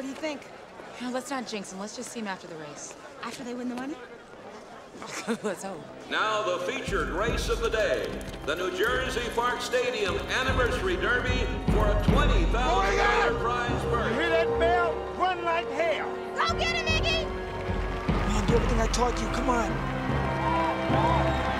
What do you think? No, let's not jinx him. Let's just see him after the race. After they win the money? let's hope. Now the featured race of the day, the New Jersey Park Stadium Anniversary Derby for a $20,000 prize purse. Hear that bell? Run like hell. Go get him, Iggy! Man, do everything I taught you. Come on.